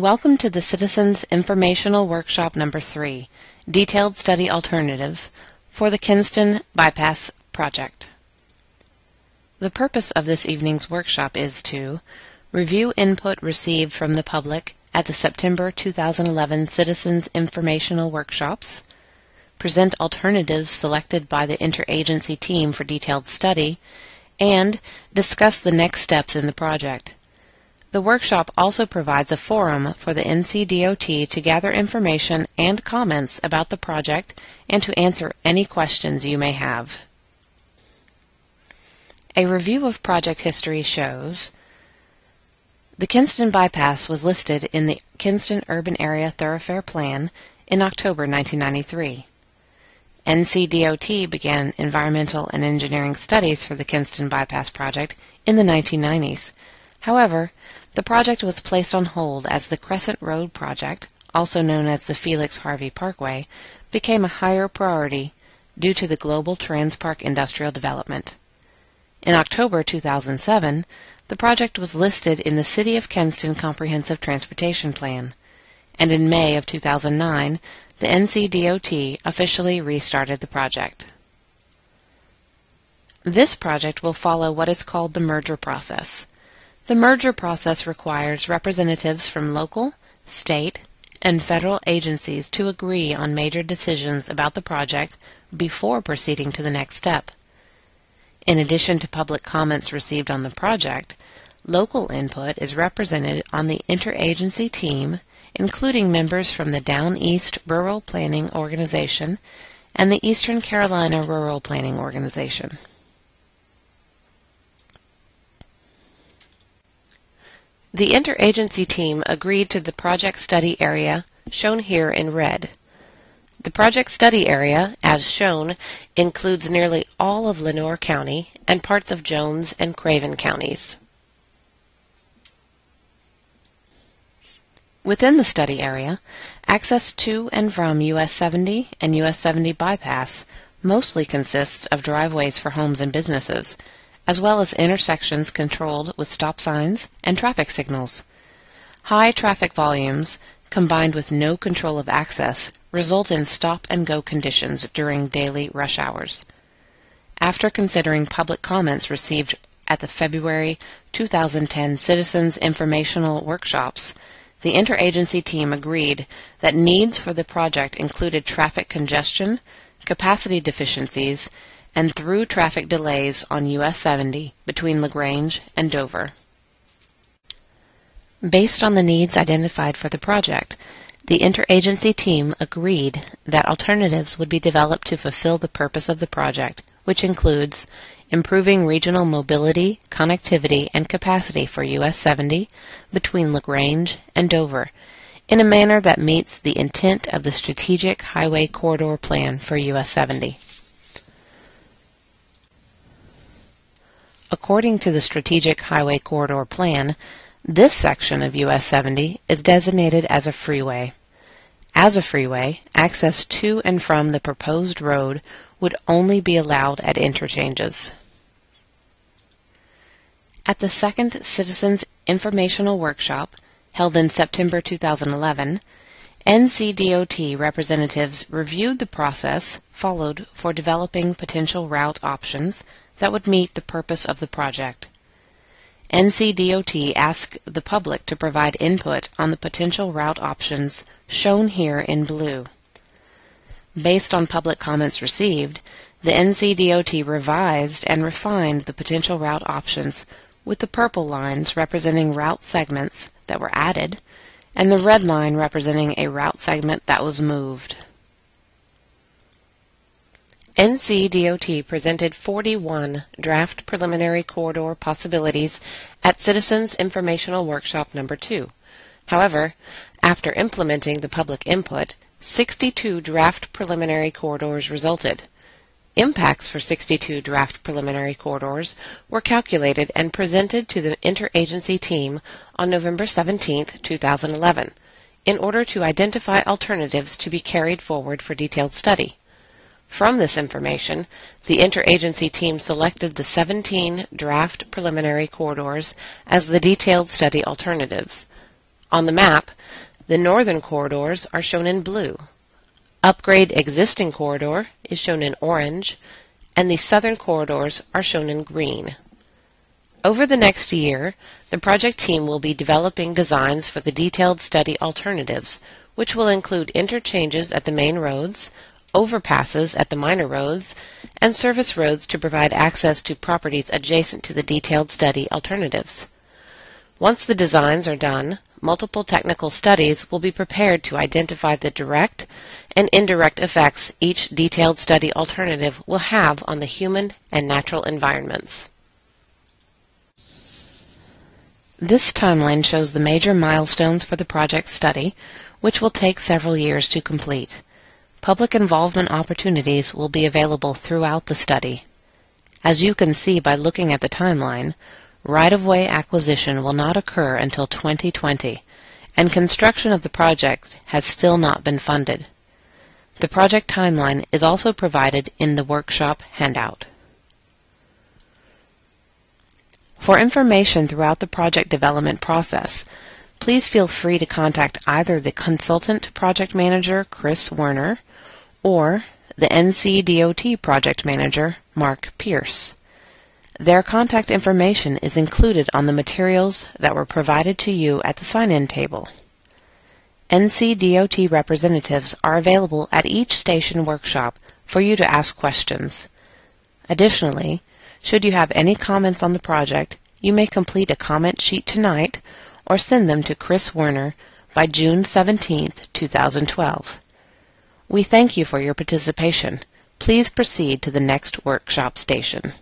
Welcome to the Citizens Informational Workshop Number 3, Detailed Study Alternatives for the Kinston Bypass Project. The purpose of this evening's workshop is to review input received from the public at the September 2011 Citizens Informational Workshops, present alternatives selected by the interagency team for detailed study, and discuss the next steps in the project. The workshop also provides a forum for the NCDOT to gather information and comments about the project and to answer any questions you may have. A review of project history shows the Kinston Bypass was listed in the Kinston Urban Area Thoroughfare Plan in October 1993. NCDOT began environmental and engineering studies for the Kinston Bypass project in the 1990s. However, the project was placed on hold as the Crescent Road project, also known as the Felix Harvey Parkway, became a higher priority due to the global Transpark industrial development. In October 2007, the project was listed in the City of Kinston Comprehensive Transportation Plan, and in May of 2009, the NCDOT officially restarted the project. This project will follow what is called the merger process. The merger process requires representatives from local, state, and federal agencies to agree on major decisions about the project before proceeding to the next step. In addition to public comments received on the project, local input is represented on the interagency team, including members from the Down East Rural Planning Organization and the Eastern Carolina Rural Planning Organization. The interagency team agreed to the project study area, shown here in red. The project study area, as shown, includes nearly all of Lenoir County and parts of Jones and Craven counties. Within the study area, access to and from US 70 and US 70 bypass mostly consists of driveways for homes and businesses, as well as intersections controlled with stop signs and traffic signals. High traffic volumes, combined with no control of access, result in stop and go conditions during daily rush hours. After considering public comments received at the February 2010 Citizens Informational Workshops, the interagency team agreed that needs for the project included traffic congestion, capacity deficiencies, and through traffic delays on US 70 between LaGrange and Dover. Based on the needs identified for the project, the interagency team agreed that alternatives would be developed to fulfill the purpose of the project, which includes improving regional mobility, connectivity, and capacity for US 70 between LaGrange and Dover in a manner that meets the intent of the Strategic Highway Corridor Plan for US 70. According to the Strategic Highway Corridor Plan, this section of US 70 is designated as a freeway. As a freeway, access to and from the proposed road would only be allowed at interchanges. At the second Citizens Informational Workshop, held in September 2011, NCDOT representatives reviewed the process followed for developing potential route options that would meet the purpose of the project. NCDOT asked the public to provide input on the potential route options shown here in blue. Based on public comments received, the NCDOT revised and refined the potential route options with the purple lines representing route segments that were added and the red line representing a route segment that was moved. NCDOT presented 41 draft preliminary corridor possibilities at Citizens Informational Workshop Number 2. However, after implementing the public input, 62 draft preliminary corridors resulted. Impacts for 62 draft preliminary corridors were calculated and presented to the interagency team on November 17, 2011, in order to identify alternatives to be carried forward for detailed study. From this information, the interagency team selected the 17 draft preliminary corridors as the detailed study alternatives. On the map, the northern corridors are shown in blue. Upgrade existing corridor is shown in orange, and the southern corridors are shown in green. Over the next year, the project team will be developing designs for the detailed study alternatives, which will include interchanges at the main roads, overpasses at the minor roads, and service roads to provide access to properties adjacent to the detailed study alternatives. Once the designs are done, multiple technical studies will be prepared to identify the direct and indirect effects each detailed study alternative will have on the human and natural environments. This timeline shows the major milestones for the project study, which will take several years to complete. Public involvement opportunities will be available throughout the study. As you can see by looking at the timeline, right-of-way acquisition will not occur until 2020, and construction of the project has still not been funded. The project timeline is also provided in the workshop handout. For information throughout the project development process, please feel free to contact either the consultant project manager, Chris Werner, or the NCDOT project manager, Mark Pierce. Their contact information is included on the materials that were provided to you at the sign-in table. NCDOT representatives are available at each station workshop for you to ask questions. Additionally, should you have any comments on the project, you may complete a comment sheet tonight or send them to Chris Werner by June 17, 2012. We thank you for your participation. Please proceed to the next workshop station.